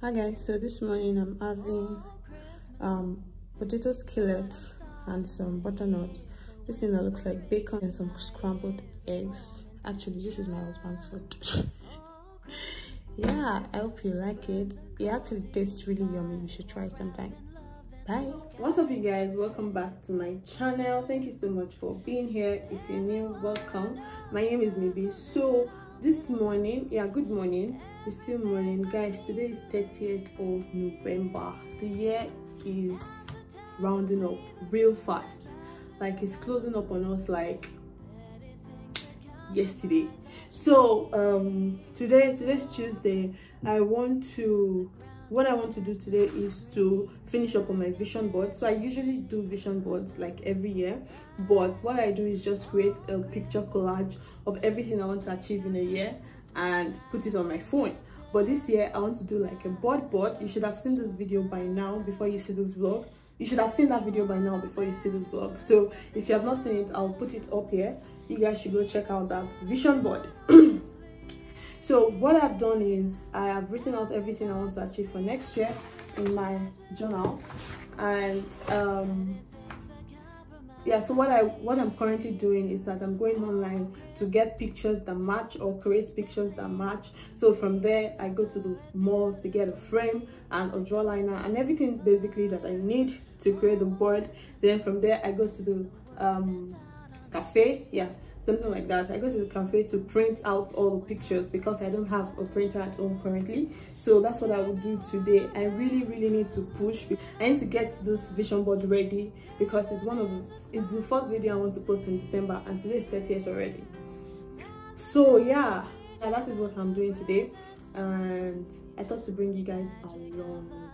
hi guys so this morning i'm having um potato skillets and some butternuts this thing that looks like bacon and some scrambled eggs. Actually this is my husband's food. Yeah i hope you like it. It actually tastes really yummy. You should try it sometime. Bye. What's up you guys? Welcome back to my channel. Thank you so much for being here. If you're new welcome. My name is Mibi so this morning yeah good morning. It's still morning. Guys today is 30th of november. The year is rounding up real fast. Like it's closing up on us like yesterday. So um today today's tuesday. I want to what i want to do today is to finish up on my vision board. So i usually do vision boards like every year. But what i do is just create a picture collage of everything i want to achieve in a year and put it on my phone. But this year i want to do like a board board you should have seen this video by now before you see this vlog. You should have seen that video by now before you see this vlog. So if you have not seen it i'll put it up here. You guys should go check out that vision board so what i've done is i have written out everything i want to achieve for next year in my journal. And um yeah so what i what i'm currently doing is that i'm going online to get pictures that match or create pictures that match. So from there i go to the mall to get a frame and a draw liner and everything basically that i need to create the board. Then from there i go to the um cafe. Yeah something like that i go to the cafe to print out all the pictures because i don't have a printer at home currently. So that's what i will do today. I really really need to push. I need to get this vision board ready because it's one of the, it's the first video i want to post in december and today is 30th already. So yeah that is what i'm doing today. And i thought to bring you guys along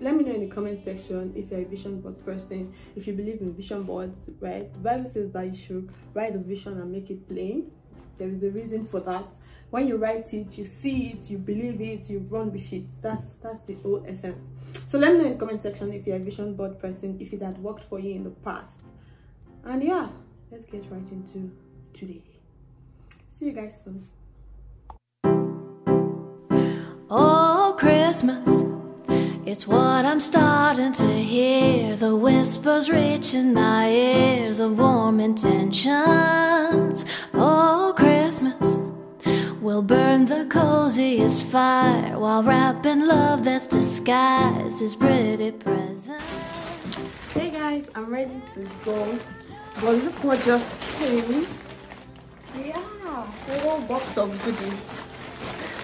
let me know in the comment section if you're a vision board person if you believe in vision boards right? The bible says that you should write a vision and make it plain. There is a reason for that. When you write it you see it you believe it you run with it. That's that's the whole essence. So let me know in the comment section if you're a vision board person if it had worked for you in the past. And yeah let's get right into today. See you guys soon it's what I'm starting to hear. The whispers reaching my ears Of warm intentions. Oh, Christmas We'll burn the coziest fire While wrapping love that's disguised As pretty presents. Hey guys, I'm ready to go. But look what just came. Yeah, a whole box of goodies.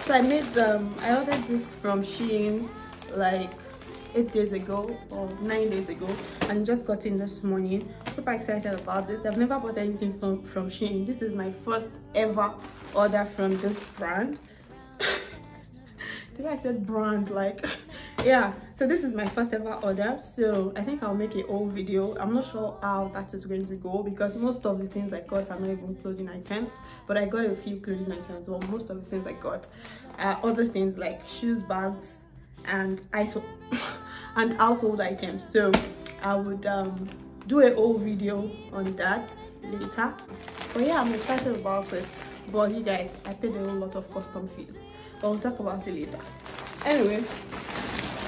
So I made um, I ordered this from Shein like eight days ago or nine days ago and just got in this morning. Super excited about it i've never bought anything from from Shein. This is my first ever order from this brand. Did i said brand? Like yeah. So this is my first ever order. So i think i'll make a whole video. I'm not sure how that is going to go because most of the things i got are not even clothing items but i got a few clothing items. Well most of the things i got are other things like shoes bags and I ISO and household items. So i would um, do a whole video on that later. But yeah i'm excited about it. But you guys i paid a whole lot of custom fees. But we'll talk about it later. Anyway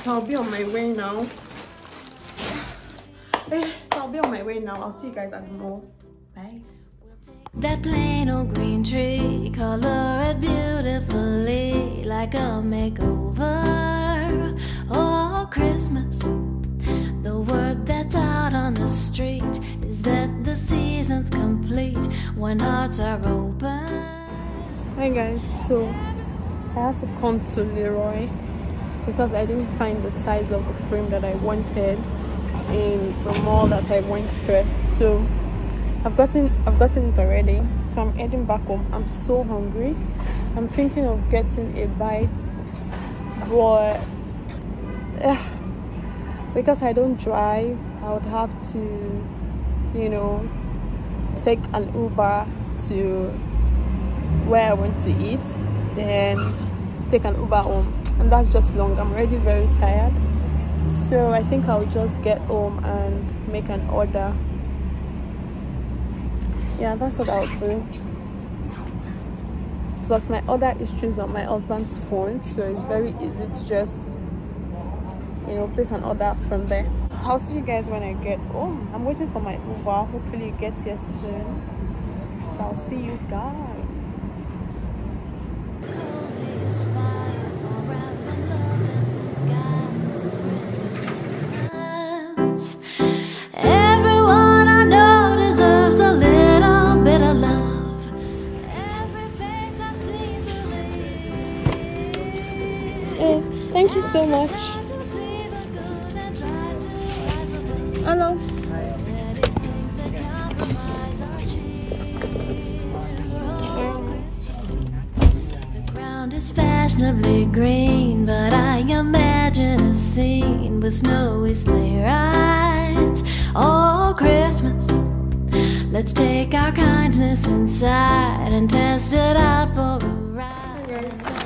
so i'll be on my way now. Eh, so i'll be on my way now. I'll see you guys at the mall. Bye. That plain old green tree, color it beautifully like a makeover. Christmas. The word that's out on the street is that the season's complete when hearts are open. Hi guys, so I had to come to Leroy because I didn't find the size of the frame that I wanted in the mall that I went first. So I've gotten I've gotten it already, so I'm heading back home. I'm so hungry. I'm thinking of getting a bite, but because I don't drive, I would have to, you know, take an Uber to where I want to eat, then take an Uber home, and that's just long. I'm already very tired, so I think I'll just get home and make an order. Yeah that's what i'll do. Plus my other is on my husband's phone so it's very easy to just you know place an order from there. I'll see you guys when i get home i'm waiting for my uber. Hopefully it gets here soon. So i'll see you guys. Everyone I hello Many things that compromise our The ground is fashionably green, but I imagine a scene with snowy sleigh rides. Oh, Christmas. Let's take our kindness inside and test it out for a ride.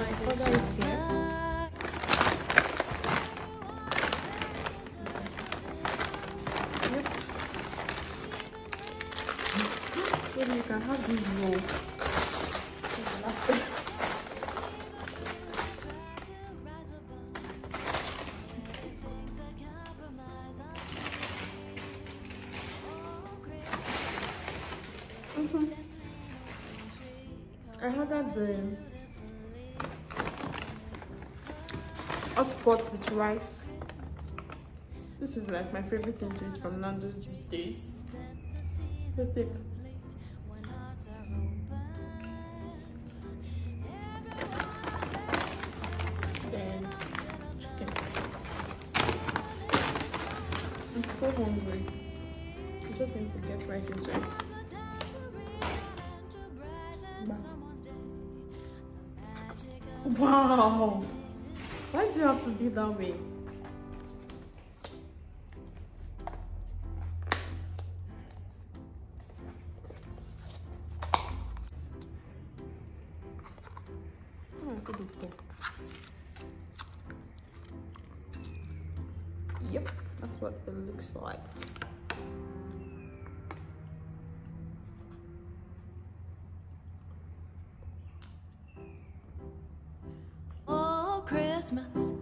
Mhm. I ordered the hot pot with rice. This is like my favorite thing to eat from Nando's these days. So tip. So hungry. I'm just going to get right into it. Wow! Why do you have to be that way? Yep, that's what it looks like. Oh, Christmas.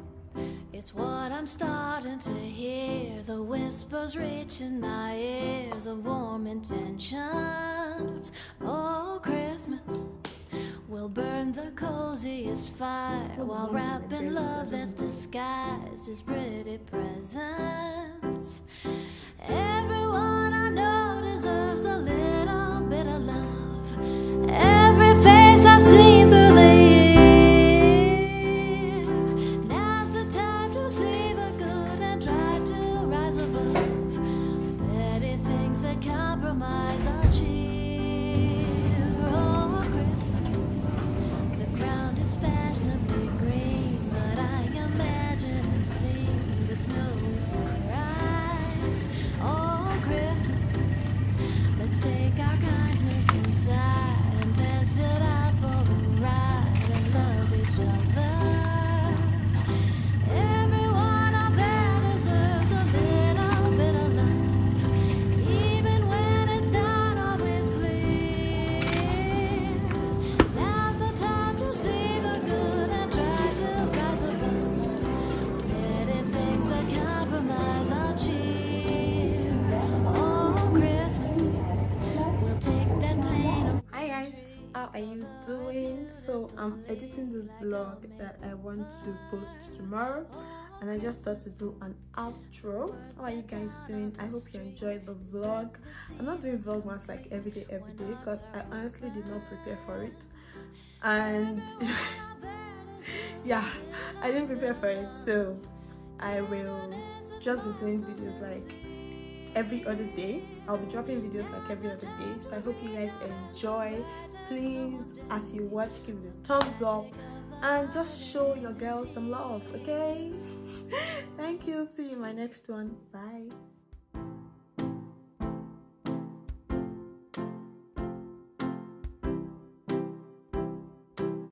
It's what I'm starting to hear. The whispers reaching my ears of warm intentions. Oh, Christmas. We'll burn the coziest fire while wrapping love that's disguised as pretty presents. Everyone are you doing? So I'm editing this vlog that I want to post tomorrow and I just thought to do an outro. How are you guys doing? I hope you enjoyed the vlog. I'm not doing vlogmas like every day every day because I honestly did not prepare for it and yeah I didn't prepare for it so I will just be doing videos like every other day i'll be dropping videos like every other day so i hope you guys enjoy please as you watch give it a thumbs up and just show your girl some love okay? Thank you. See you in my next one. Bye